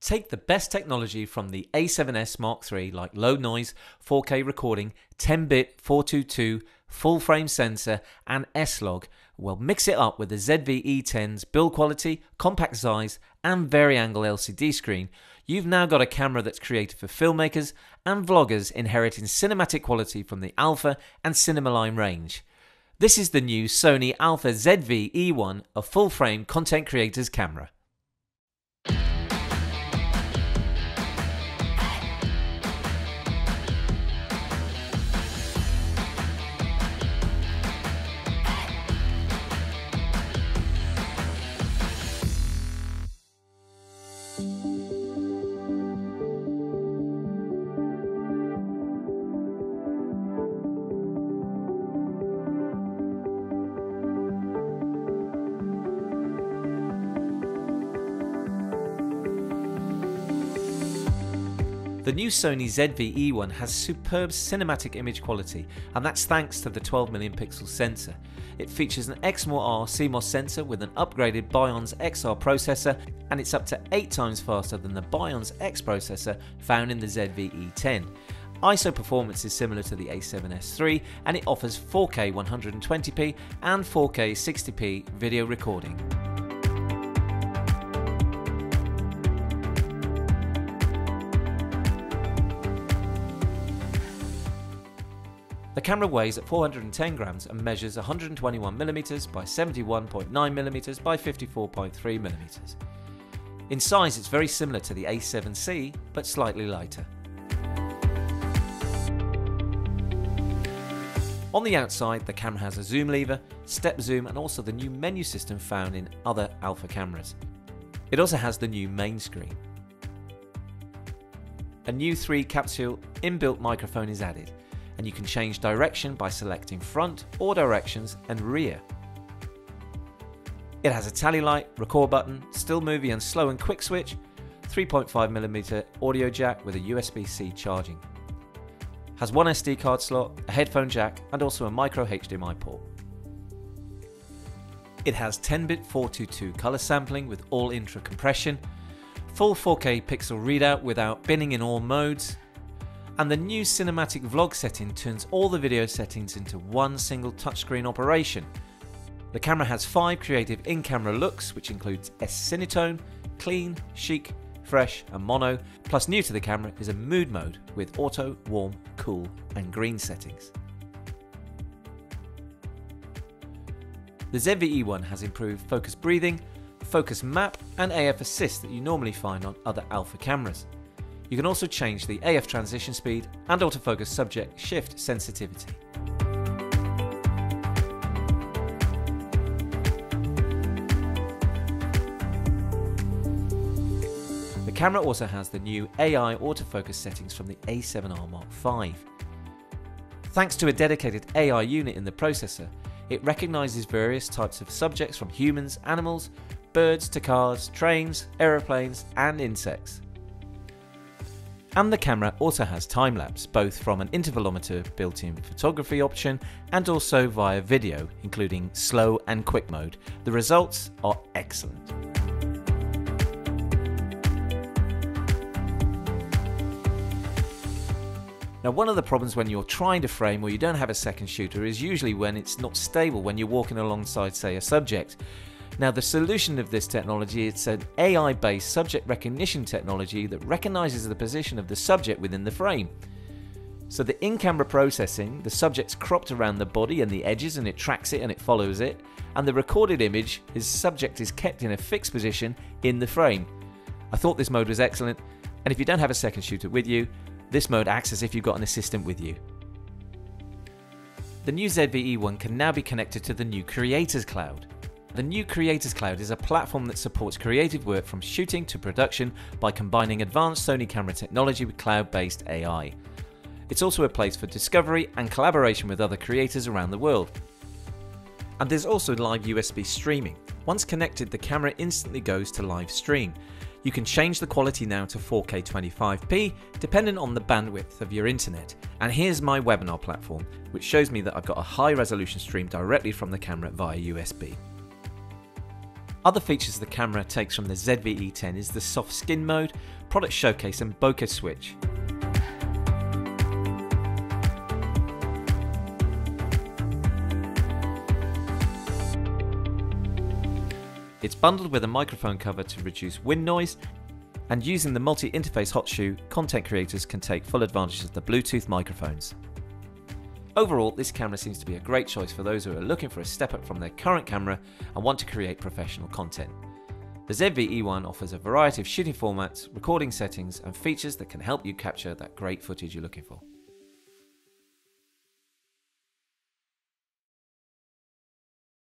Take the best technology from the A7S Mark III like low noise, 4K recording, 10-bit 422, full frame sensor and S-Log, well mix it up with the ZV-E10's build quality, compact size and vari-angle LCD screen, you've now got a camera that's created for filmmakers and vloggers inheriting cinematic quality from the Alpha and Cinema Line range. This is the new Sony Alpha ZV E1, a full-frame content creator's camera. The new Sony ZV-E1 has superb cinematic image quality, and that's thanks to the 12 million pixel sensor. It features an Exmor R CMOS sensor with an upgraded Bionz XR processor, and it's up to 8 times faster than the Bionz X processor found in the ZV-E10. ISO performance is similar to the A7S III, and it offers 4K 120p and 4K 60p video recording. The camera weighs at 410 grams and measures 121mm by 71.9mm by 54.3mm. In size it's very similar to the A7C but slightly lighter. On the outside, the camera has a zoom lever, step zoom and also the new menu system found in other Alpha cameras. It also has the new main screen. A new 3 capsule inbuilt microphone is added and you can change direction by selecting front or directions and rear. It has a tally light, record button, still movie and slow and quick switch, 3.5mm audio jack with a USB-C charging. Has one SD card slot, a headphone jack and also a micro HDMI port. It has 10-bit 422 color sampling with all intra compression, full 4K pixel readout without binning in all modes, and the new cinematic vlog setting turns all the video settings into one single touchscreen operation. The camera has five creative in-camera looks which includes S-Cinetone, clean, chic, fresh and mono, plus new to the camera is a mood mode with auto, warm, cool and green settings. The ZV-E1 has improved focus breathing, focus map and AF assist that you normally find on other Alpha cameras. You can also change the AF transition speed and autofocus subject shift sensitivity. The camera also has the new AI autofocus settings from the A7R Mark V. Thanks to a dedicated AI unit in the processor, it recognises various types of subjects from humans, animals, birds to cars, trains, aeroplanes and insects. And the camera also has time lapse, both from an intervalometer built in photography option and also via video, including slow and quick mode. The results are excellent. Now one of the problems when you're trying to frame or you don't have a second shooter is usually when it's not stable when you're walking alongside say a subject. Now, the solution of this technology is an AI based subject recognition technology that recognizes the position of the subject within the frame. So, the in camera processing, the subject's cropped around the body and the edges and it tracks it and it follows it, and the recorded image, his subject is kept in a fixed position in the frame. I thought this mode was excellent, and if you don't have a second shooter with you, this mode acts as if you've got an assistant with you. The new ZV-E1 can now be connected to the new Creators Cloud. The new Creators Cloud is a platform that supports creative work from shooting to production by combining advanced Sony camera technology with cloud-based AI. It's also a place for discovery and collaboration with other creators around the world. And there's also live USB streaming. Once connected, the camera instantly goes to live stream. You can change the quality now to 4K 25p, depending on the bandwidth of your internet. And here's my webinar platform, which shows me that I've got a high resolution stream directly from the camera via USB. Other features the camera takes from the ZV-E10 is the soft skin mode, product showcase and bokeh switch. It's bundled with a microphone cover to reduce wind noise, and using the multi-interface hot shoe, content creators can take full advantage of the Bluetooth microphones. Overall, this camera seems to be a great choice for those who are looking for a step up from their current camera and want to create professional content. The ZV-E1 offers a variety of shooting formats, recording settings, and features that can help you capture that great footage you're looking for.